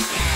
Podcast.